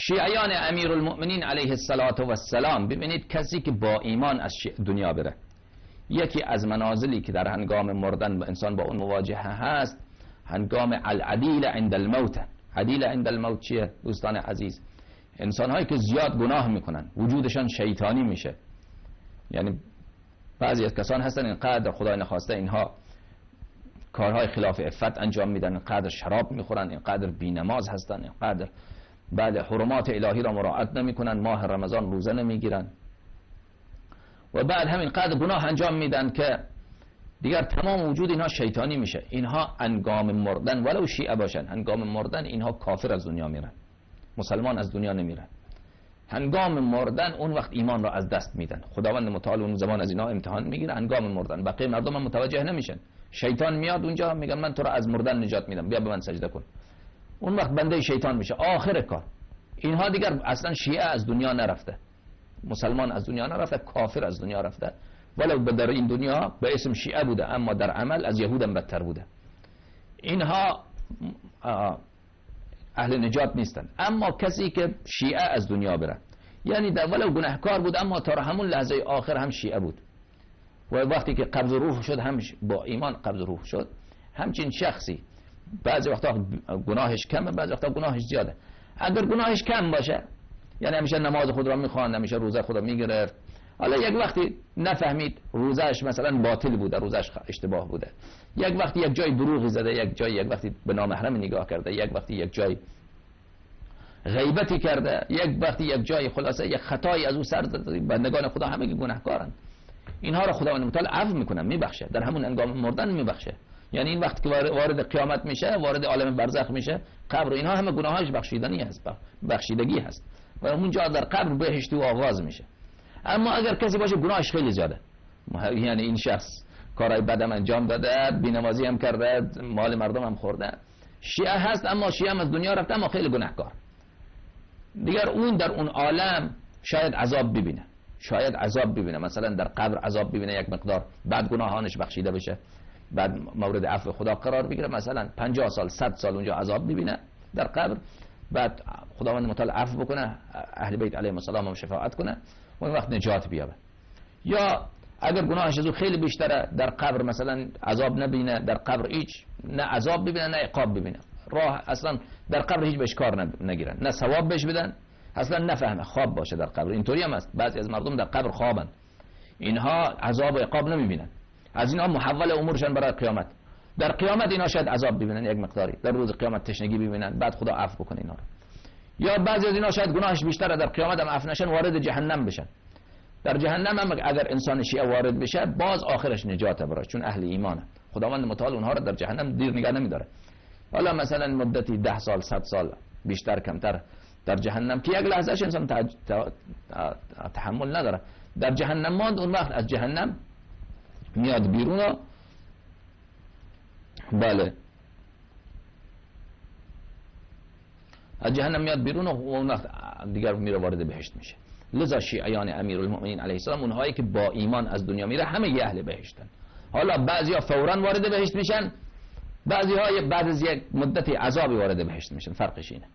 شیعیان امیر المؤمنین علیه السلام ببینید کسی که با ایمان از دنیا بره. یکی از منازلی که در هنگام مردن انسان با اون مواجه هست هنگام العدیل عند الموت. عدیل عند الموت چیه؟ دوستان عزیز انسان هایی که زیاد گناه می‌کنن وجودشان شیطانی میشه. یعنی بعضی از کسان هستن اینقدر خدای نخواسته اینها کارهای خلاف افت انجام میدن اینقدر شراب می‌خورن اینقدر بینماز هستن اینقدر بعد حرمات الهی را مراعات نمی‌کنن ماه رمضان روزه نمی‌گیرن. و بعد همین قدر گناه انجام میدن که دیگر تمام وجود اینها شیطانی میشه. اینها انگام مردن ولو شیعه باشن انگام مردن اینها کافر از دنیا میرن. مسلمان از دنیا نمیرن. هنگام مردن اون وقت ایمان را از دست میدن. خداوند متعال اون زمان از اینها امتحان می‌گیره هنگام مردن. بقیه مردم هم متوجه نمیشن. شیطان میاد اونجا میگن من تو را از مردن نجات میدم. بیا به من سجده کن. اون وقت بنده شیطان میشه. آخر کار. اینها دیگر اصلا شیعه از دنیا نرفته. مسلمان از دنیا نرفته کافر از دنیا رفته. ولو در این دنیا به اسم شیعه بوده اما در عمل از یهودم بدتر بوده. اینها اهل نجات نیستن. اما کسی که شیعه از دنیا بره. یعنی در ولو گناهکار بود اما تا همون لحظه آخر هم شیعه بود. و وقتی که قبض روح شد هم با ایمان قبض روح شد. همچین شخصی بعضی وقتا گناهش کمه بعضی وقتا گناهش زیاده. اگر گناهش کم باشه یعنی همیشه نماز خود را می‌خواند همیشه روزه خود را می‌گرفت. حالا یک وقتی نفهمید روزش مثلا باطل بوده روزش اشتباه بوده. یک وقتی یک جای دروغی زده یک جای یک وقتی به نامحرم نگاه کرده یک وقتی یک جای غیبتی کرده یک وقتی یک جای خلاصه یک خطایی از او سر زده. بندگان خدا همه گناهکارن. اینها را خداوند متعال عفو می‌کنه میبخشه. در همون انگام مردن میبخشه. یعنی این وقت که وارد قیامت میشه وارد عالم برزخ میشه قبر اینها همه گناهاش بخشیدنی هست بخشیدگی هست. و اونجا در قبر بهشتی و آغاز میشه. اما اگر کسی باشه گناهش خیلی زیاده. یعنی این شخص کارهای بدم انجام داده بینمازی هم کرده مال مردم هم خورده. شیعه هست اما شیعه هم از دنیا رفته اما خیلی گناهکار. دیگر اون در اون عالم شاید عذاب ببینه. شاید عذاب ببینه. مثلا در قبر عذاب ببینه یک مقدار بعد گناهانش بخشیده بشه. بعد مورد عفو خدا قرار بگیره. مثلا 50 سال 100 سال اونجا عذاب ببینه در قبر. بعد خداوند متعال عفو بکنه اهل بیت علیهم السلام هم شفاعت کنه اون وقت نجات بیابه. یا اگر گناهش از خیلی بیشتره در قبر مثلا عذاب نبینه در قبر هیچ نه عذاب ببینه نه عقاب ببینه. راه اصلا در قبر هیچ بهش کار نگیرن. نه ثواب بهش بدن اصلا نفهمه خواب باشه در قبر. اینطوری هم است بعضی از مردم در قبر خوابن. اینها عذاب و عقاب نمی‌بینن. از اینها محول امورشان برای قیامت. در قیامت اینا شاید عذاب ببینن یک مقداری. در روز قیامت تشنگی ببینن بعد خدا عفو بکنه اینا رو. یا بعضی از اینا شاید گناهش بیشتره در قیامت هم عفو وارد جهنم بشن. در جهنم هم اگر انسان شیعه وارد بشه باز آخرش نجاته براش چون اهل ایمانه خداوند متعال اونها رو در جهنم دیر نگه نمیداره. حالا مثلا مدتی ده سال صد سال بیشتر کمتر در جهنم که یک لحظهش انسان تحمل نداره. در جهنم ماند اون وقت از جهنم میاد بیرون بله. از جهنم میاد بیرون و اون وقت دیگر میره وارد بهشت میشه. لذا شیعیان امیر المؤمنین علیه السلام اونهایی که با ایمان از دنیا میره همه یه اهل بهشتن. حالا بعضی ها فورا وارد بهشت میشن بعضی های بعد از یک مدتی عذابی وارد بهشت میشن. فرقش اینه.